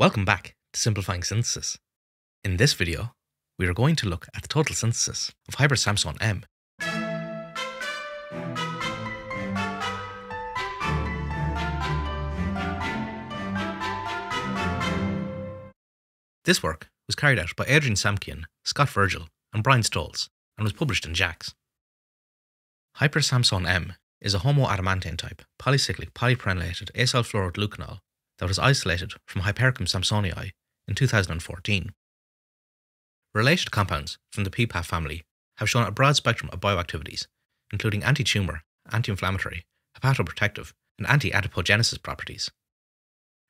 Welcome back to Simplifying Synthesis. In this video, we are going to look at the total synthesis of hypersampsone M. This work was carried out by Adrian Samkian, Scott Virgil, and Brian Stoltz, and was published in JACS. Hypersampsone M is a homoadamantane type polycyclic polyprenylated acyl that was isolated from Hypericum sampsonii in 2014. Related compounds from the PPAP family have shown a broad spectrum of bioactivities, including anti-tumor, anti-inflammatory, hepatoprotective, and anti-adipogenesis properties.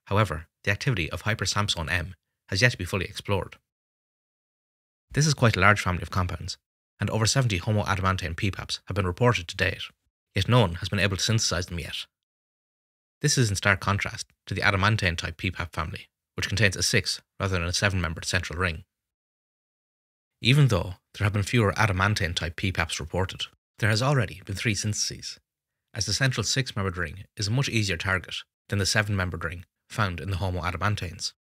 However, the activity of hypersampsone M has yet to be fully explored. This is quite a large family of compounds, and over 70 homoadamantane PPAPs have been reported to date, yet no one has been able to synthesize them yet. This is in stark contrast to the adamantane type PPAP family, which contains a 6 rather than a 7 membered central ring. Even though there have been fewer adamantane type PPAPs reported, there has already been three syntheses, as the central 6 membered ring is a much easier target than the 7 membered ring found in the homoadamantanes.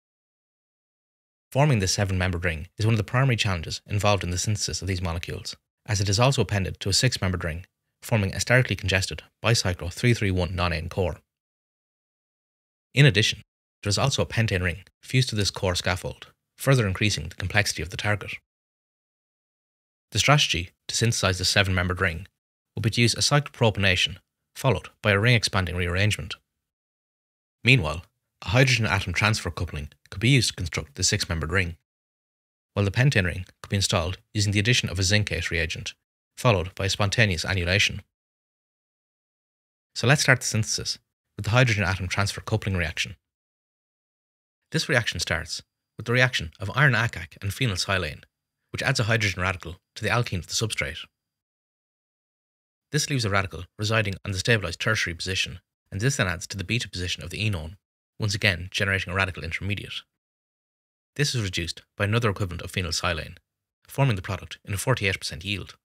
Forming this 7 membered ring is one of the primary challenges involved in the synthesis of these molecules, as it is also appended to a 6 membered ring, forming a sterically congested bicyclo 331 nonane core. In addition, there is also a pentane ring fused to this core scaffold, further increasing the complexity of the target. The strategy to synthesize the seven membered ring will be to use a cyclopropanation followed by a ring expanding rearrangement. Meanwhile, a hydrogen atom transfer coupling could be used to construct the six membered ring, while the pentane ring could be installed using the addition of a zincate reagent, followed by a spontaneous annulation. So let's start the synthesis with the hydrogen atom transfer coupling reaction. This reaction starts with the reaction of iron acac and phenylsilane, which adds a hydrogen radical to the alkene of the substrate. This leaves a radical residing on the stabilized tertiary position, and this then adds to the beta position of the enone, once again generating a radical intermediate. This is reduced by another equivalent of phenylsilane, forming the product in a 48% yield.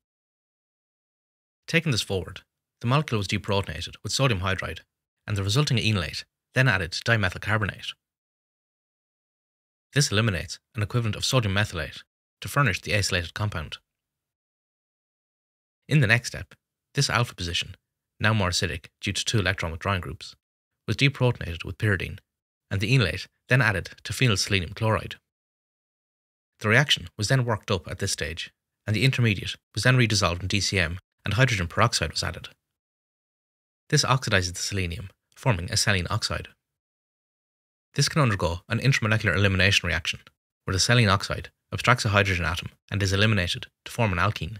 Taking this forward, the molecule was deprotonated with sodium hydride and the resulting enolate then added to dimethyl carbonate. This eliminates an equivalent of sodium methylate to furnish the acylated compound. In the next step, this alpha position, now more acidic due to two electron withdrawing groups, was deprotonated with pyridine, and the enolate then added to phenylselenium chloride. The reaction was then worked up at this stage, and the intermediate was then redissolved in DCM and hydrogen peroxide was added. This oxidizes the selenium forming a selenoxide. This can undergo an intramolecular elimination reaction, where the selenoxide abstracts a hydrogen atom and is eliminated to form an alkene.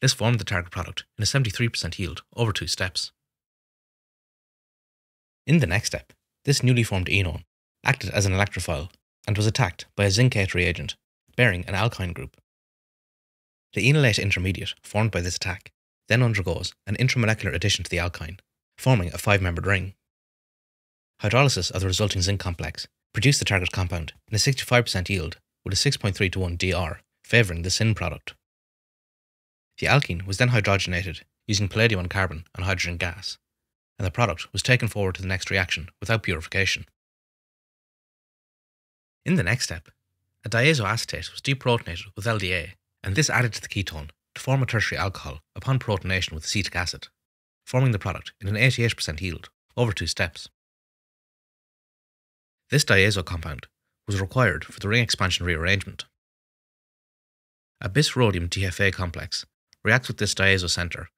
This formed the target product in a 73% yield over two steps. In the next step, this newly formed enone acted as an electrophile and was attacked by a zincate reagent bearing an alkyne group. The enolate intermediate formed by this attack then undergoes an intramolecular addition to the alkyne forming a five membered ring. Hydrolysis of the resulting zinc complex produced the target compound in a 65% yield with a 6.3 to 1 DR, favouring the syn product. The alkene was then hydrogenated using palladium on carbon and hydrogen gas, and the product was taken forward to the next reaction without purification. In the next step, a diazoacetate was deprotonated with LDA, and this added to the ketone to form a tertiary alcohol upon protonation with acetic acid forming the product in an 88% yield over two steps. This diazo compound was required for the ring expansion rearrangement. A bis rhodium DFA complex reacts with this diazo center,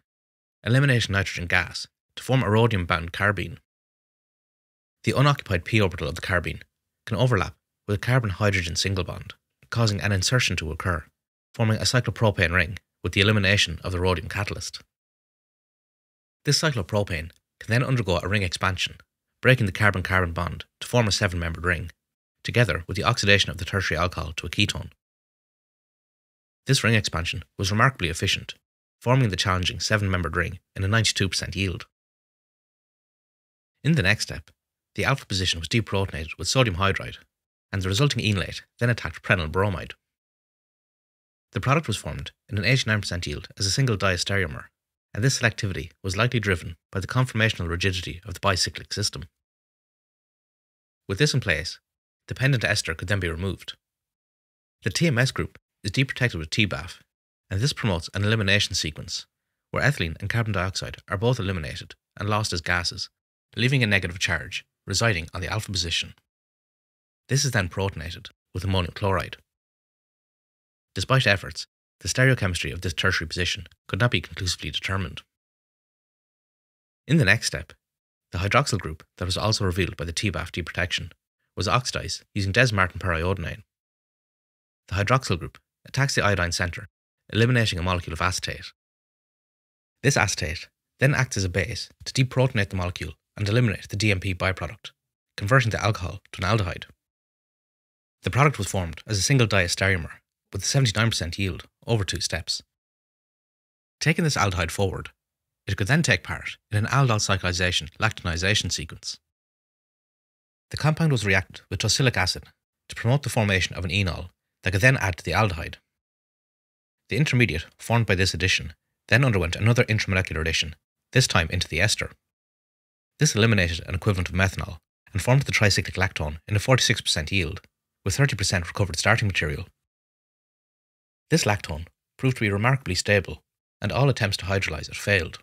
eliminating nitrogen gas to form a rhodium bound carbene. The unoccupied p orbital of the carbene can overlap with a carbon hydrogen single bond, causing an insertion to occur, forming a cyclopropane ring with the elimination of the rhodium catalyst. This cyclopropane can then undergo a ring expansion, breaking the carbon-carbon bond to form a seven-membered ring, together with the oxidation of the tertiary alcohol to a ketone. This ring expansion was remarkably efficient, forming the challenging seven-membered ring in a 92% yield. In the next step, the alpha position was deprotonated with sodium hydride, and the resulting enolate then attacked prenyl bromide. The product was formed in an 89% yield as a single diastereomer and this selectivity was likely driven by the conformational rigidity of the bicyclic system. With this in place, dependent ester could then be removed. The TMS group is deprotected with TBAF, and this promotes an elimination sequence where ethylene and carbon dioxide are both eliminated and lost as gases, leaving a negative charge residing on the alpha position. This is then protonated with ammonium chloride. Despite efforts, the stereochemistry of this tertiary position could not be conclusively determined. In the next step, the hydroxyl group that was also revealed by the TBAF deprotection was oxidized using Dess-Martin periodinane. The hydroxyl group attacks the iodine center, eliminating a molecule of acetate. This acetate then acts as a base to deprotonate the molecule and eliminate the DMP byproduct, converting the alcohol to an aldehyde. The product was formed as a single diastereomer with a 79% yield over two steps. Taking this aldehyde forward, it could then take part in an aldol cyclization lactonization sequence. The compound was reacted with tosylic acid to promote the formation of an enol that could then add to the aldehyde. The intermediate formed by this addition then underwent another intramolecular addition, this time into the ester. This eliminated an equivalent of methanol and formed the tricyclic lactone in a 46% yield, with 30% recovered starting material. This lactone proved to be remarkably stable, and all attempts to hydrolyze it failed.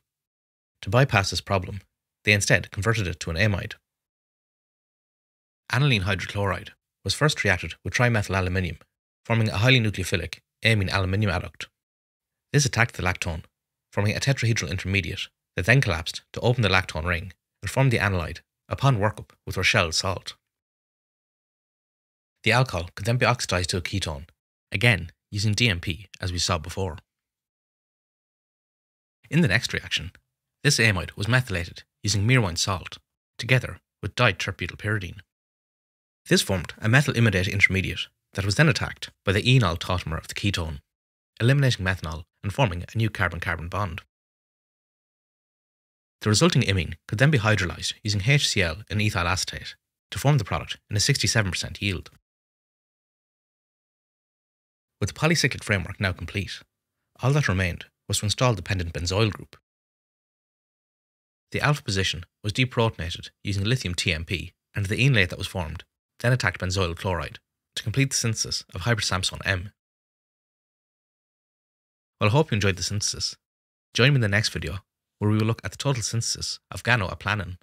To bypass this problem, they instead converted it to an amide. Aniline hydrochloride was first reacted with trimethylaluminium, forming a highly nucleophilic amine aluminium adduct. This attacked the lactone, forming a tetrahedral intermediate that then collapsed to open the lactone ring and form the anilide upon workup with Rochelle salt. The alcohol could then be oxidized to a ketone, again using DMP as we saw before. In the next reaction, this amide was methylated using Meerwein salt, together with ditert-butylpyridine. This formed a methyl imidate intermediate that was then attacked by the enol tautomer of the ketone, eliminating methanol and forming a new carbon-carbon bond. The resulting imine could then be hydrolyzed using HCl and ethyl acetate to form the product in a 67% yield. With the polycyclic framework now complete, all that remained was to install the pendant benzoyl group. The alpha position was deprotonated using lithium TMP, and the enolate that was formed then attacked benzoyl chloride to complete the synthesis of hypersampsone M. Well, I hope you enjoyed the synthesis. Join me in the next video where we will look at the total synthesis of ganoapplanin.